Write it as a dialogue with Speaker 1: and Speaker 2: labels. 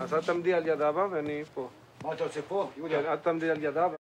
Speaker 1: חסרתם לי על ידיו ואני פה. מה
Speaker 2: אתה עושה
Speaker 1: פה? יוליה. חסרתם לי על ידיו.